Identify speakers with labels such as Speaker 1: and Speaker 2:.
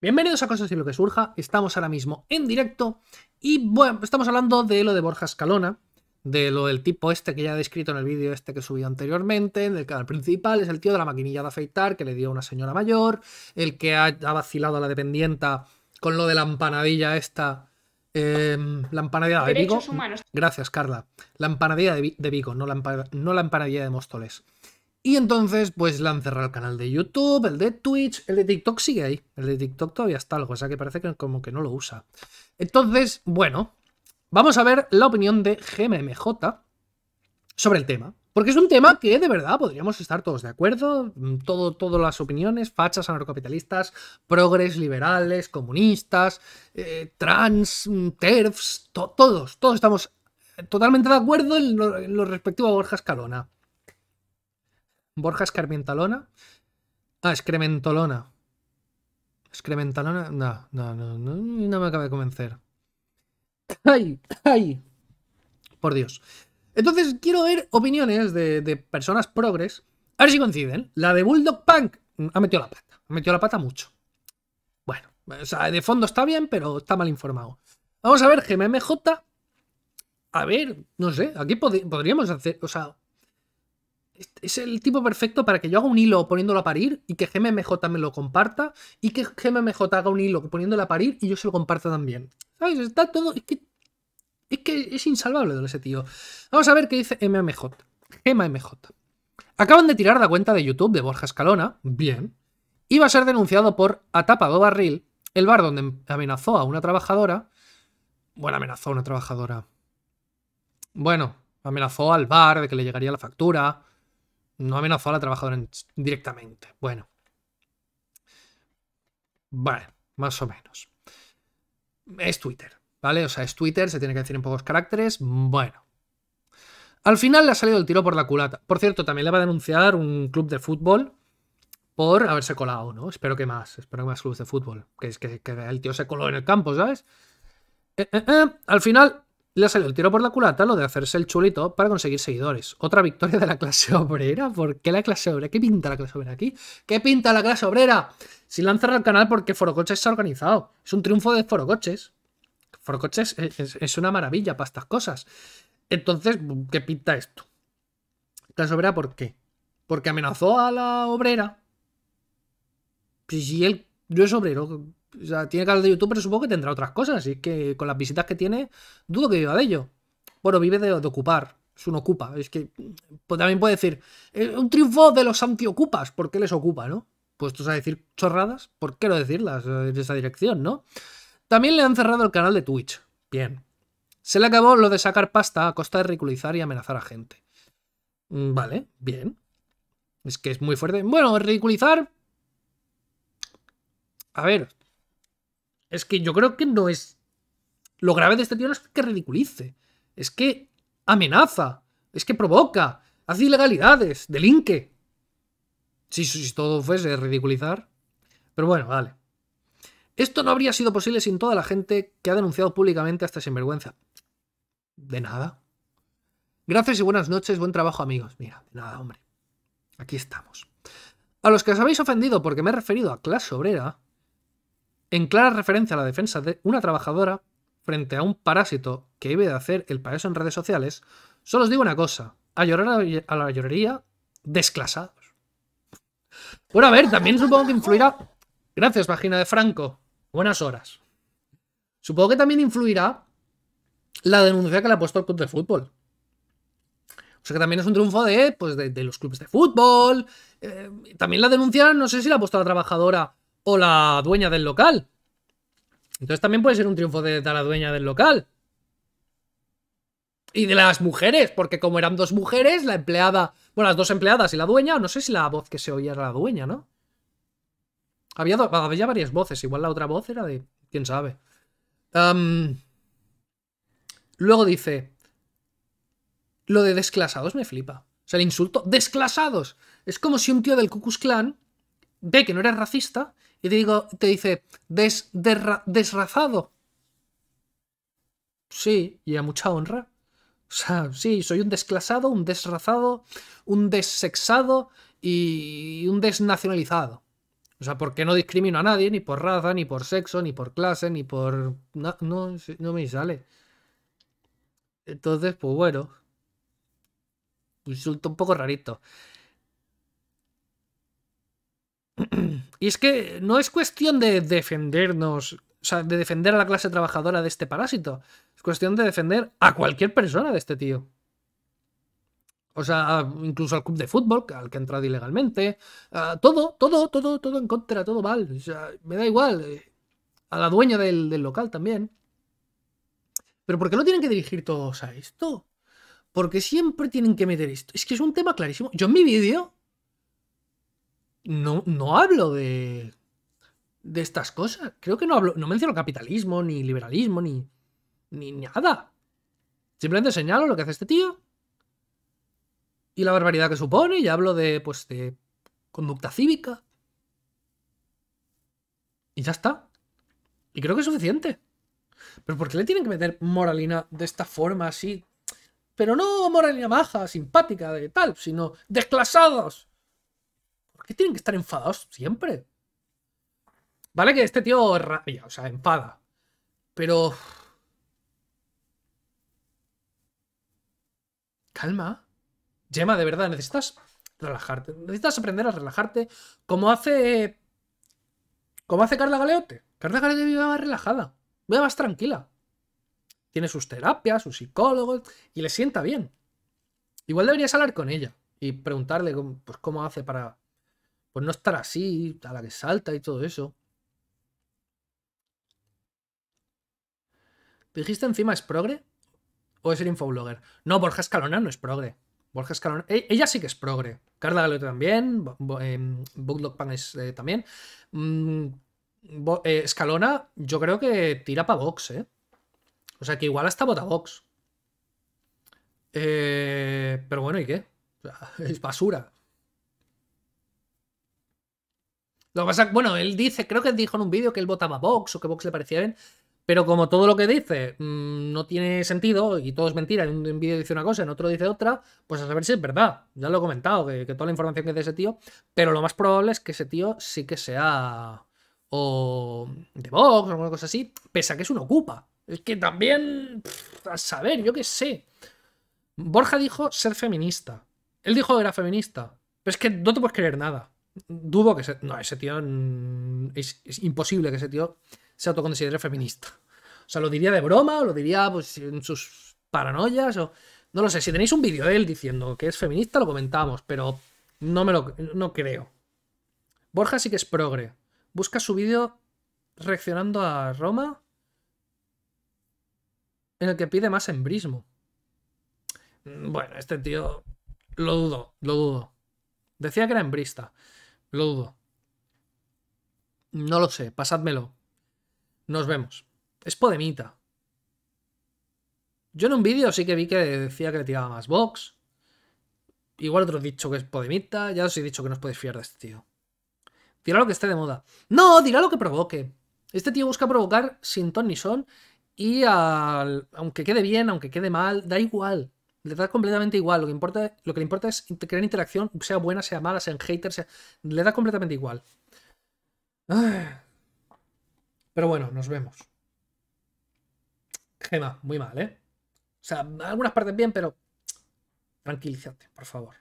Speaker 1: Bienvenidos a Cosas y lo que surja. Estamos ahora mismo en directo y bueno, estamos hablando de lo de Borja Escalona, de lo del tipo este que ya he descrito en el vídeo este que subí anteriormente, del canal principal, es el tío de la maquinilla de afeitar que le dio a una señora mayor, el que ha, vacilado a la dependienta con lo de la empanadilla esta, em, la empanadilla de Vigo. Gracias, Carla. La empanadilla de, Vigo, no la, no la empanadilla de Móstoles. Y entonces, pues le han cerrado el canal de YouTube, el de Twitch, el de TikTok sigue ahí. El de TikTok todavía está algo, o sea que parece que como que no lo usa. Entonces, bueno, vamos a ver la opinión de GMMJ sobre el tema. Porque es un tema que de verdad podríamos estar todos de acuerdo. Todo, todas las opiniones, fachas anarcocapitalistas, progres, liberales, comunistas, eh, trans, TERFs, todos, todos estamos totalmente de acuerdo en lo, en lo respectivo a Borja Escalona. Borja Escarmientalona. Ah, Excrementolona. Excrementalona. No, no, no, no, no me acaba de convencer. ¡Ay! ¡Ay! Por Dios. Entonces quiero ver opiniones de, personas progres. A ver si coinciden. La de Bulldog Punk ha metido la pata. Ha metido la pata mucho. Bueno, o sea, de fondo está bien, pero está mal informado. Vamos a ver, GMMJ. A ver, no sé, aquí podríamos hacer, o sea, es el tipo perfecto para que yo haga un hilo poniéndolo a parir y que GMMJ me lo comparta y que GMMJ haga un hilo poniéndolo a parir y yo se lo comparta también. ¿Sabes? Está todo... Es que es, que es insalvable ese tío. Vamos a ver qué dice MMJ. GMMJ. Acaban de tirar la cuenta de YouTube de Borja Escalona. Bien. Iba a ser denunciado por Atapado Barril, el bar donde amenazó a una trabajadora. Bueno, amenazó a una trabajadora. Bueno, amenazó al bar de que le llegaría la factura. No amenazó a la trabajadora directamente. Bueno. Vale, más o menos. Es Twitter, ¿vale? O sea, es Twitter, se tiene que decir en pocos caracteres. Bueno. Al final le ha salido el tiro por la culata. Por cierto, también le va a denunciar un club de fútbol por haberse colado, ¿no? Espero que más, espero que más clubes de fútbol. Que es que, el tío se coló en el campo, ¿sabes? Eh, eh, eh. Al final le ha salido el tiro por la culata lo de hacerse el chulito para conseguir seguidores. Otra victoria de la clase obrera. ¿Por qué la clase obrera? ¿Qué pinta la clase obrera aquí? ¿Qué pinta la clase obrera? Si le han cerrado el canal porque Forocoches se ha organizado. Es un triunfo de Forocoches. Forocoches es, es una maravilla para estas cosas. Entonces, ¿qué pinta esto? ¿Clase obrera por qué? Porque amenazó a la obrera. Pues si él no es obrero, o sea, tiene canal de YouTube, pero supongo que tendrá otras cosas. Y es que con las visitas que tiene, dudo que viva de ello. Bueno, vive de, ocupar. Es un ocupa. Es que pues también puede decir, eh, un triunfo de los antiocupas. ¿Por qué les ocupa, no? Puestos a decir chorradas, ¿por qué no decirlas en esa dirección, no? También le han cerrado el canal de Twitch. Bien. Se le acabó lo de sacar pasta a costa de ridiculizar y amenazar a gente. Mm, vale, bien. Es que es muy fuerte. Bueno, ridiculizar. A ver, es que yo creo que no es. Lo grave de este tío no es que ridiculice. Es que amenaza. Es que provoca. Hace ilegalidades. Delinque. Si, todo fuese ridiculizar. Pero bueno, vale. Esto no habría sido posible sin toda la gente que ha denunciado públicamente a esta sinvergüenza. De nada. Gracias y buenas noches, buen trabajo amigos. Mira, de nada, hombre. Aquí estamos. A los que os habéis ofendido porque me he referido a clase obrera, en clara referencia a la defensa de una trabajadora frente a un parásito que iba de hacer el payaso en redes sociales, solo os digo una cosa, a llorar a la llorería desclasados. Bueno, a ver, también supongo que influirá... Gracias, vagina de Franco. Buenas horas. Supongo que también influirá la denuncia que le ha puesto el club de fútbol. O sea que también es un triunfo de, pues, de, los clubes de fútbol. Eh, también la denuncia, no sé si la ha puesto la trabajadora o la dueña del local. Entonces también puede ser un triunfo de, la dueña del local. Y de las mujeres, porque como eran dos mujeres, la empleada, bueno, las dos empleadas y la dueña, no sé si la voz que se oía era la dueña, ¿no? Había, varias voces, igual la otra voz era de, quién sabe. luego dice, lo de desclasados me flipa. O sea, el insulto, desclasados. Es como si un tío del Ku Klan ve que no eres racista y te, digo, te dice, des, desrazado. Sí, y a mucha honra. O sea, sí, soy un desclasado, un desrazado, un dessexado y un desnacionalizado. O sea, porque no discrimino a nadie, ni por raza, ni por sexo, ni por clase, ni por... No, no, no me sale. Entonces, pues bueno. Resulta un poco rarito. Y es que no es cuestión de defendernos, o sea, de defender a la clase trabajadora de este parásito. Es cuestión de defender a cualquier persona de este tío. O sea, incluso al club de fútbol, al que ha entrado ilegalmente. todo, todo, todo, todo en contra, todo mal. O sea, me da igual. Eh, a la dueña del, del local también. Pero ¿por qué no tienen que dirigir todos a esto? Porque siempre tienen que meter esto. Es que es un tema clarísimo. Yo en mi vídeo no, no hablo de, de estas cosas. Creo que no hablo, no menciono capitalismo, ni liberalismo, ni, ni nada. Simplemente señalo lo que hace este tío y la barbaridad que supone y hablo de, pues, de conducta cívica. Y ya está. Y creo que es suficiente. Pero ¿por qué le tienen que meter moralina de esta forma así? Pero no moralina maja, simpática, de tal, sino desclasados qué tienen que estar enfadados siempre? Vale que este tío rabia, o sea, enfada. Pero... Calma. Gemma, de verdad, necesitas relajarte. Necesitas aprender a relajarte como hace... Como hace Carla Galeote. Carla Galeote vive más relajada. Vive más tranquila. Tiene sus terapias, sus psicólogos y le sienta bien. Igual deberías hablar con ella y preguntarle pues, cómo hace para, pues no estar así, a la que salta y todo eso. ¿Dijiste encima es progre? ¿O es el infoblogger? No, Borja Escalona no es progre. Borja Escalona. E, ella sí que es progre. Carla Galeote también. Eh, Pan es eh, también. Mm, eh, Escalona, yo creo que tira para Vox, ¿eh? O sea que igual hasta vota Vox. Eh, pero bueno, ¿y qué? es basura. Lo que pasa, bueno, él dice, creo que dijo en un vídeo que él votaba Vox o que Vox le parecía bien, pero como todo lo que dice mm, no tiene sentido y todo es mentira, en un vídeo dice una cosa, en otro dice otra, pues a saber si es verdad. Ya lo he comentado, que, toda la información que es de ese tío, pero lo más probable es que ese tío sí que sea o de Vox o alguna cosa así, pese a que es un ocupa. Es que también, a saber, yo qué sé. Borja dijo ser feminista. Él dijo que era feminista. Pero es que no te puedes creer nada dudo que se, no, ese tío es, imposible que ese tío se autoconsidere feminista. O sea, lo diría de broma o lo diría pues, en sus paranoias o no lo sé. Si tenéis un vídeo de él diciendo que es feminista lo comentamos, pero no me lo no creo. Borja sí que es progre. Busca su vídeo reaccionando a Roma en el que pide más embrismo. Bueno, este tío lo dudo, lo dudo. Decía que era embrista. Lo dudo. No lo sé, pasádmelo. Nos vemos. Es Podemita. Yo en un vídeo sí que vi que decía que le tiraba más Vox. Igual otro dicho que es Podemita. Ya os he dicho que no os podéis fiar de este tío. Dirá lo que esté de moda. No, dirá lo que provoque. Este tío busca provocar sin ton ni son. Y aunque quede bien, aunque quede mal, da igual. Le da completamente igual. Lo que, importa, lo que le importa es crear interacción, sea buena, sea mala, sea en hater, sea... Le da completamente igual. Pero bueno, nos vemos. Gema, muy mal, ¿eh? O sea, algunas partes bien, pero tranquilízate, por favor.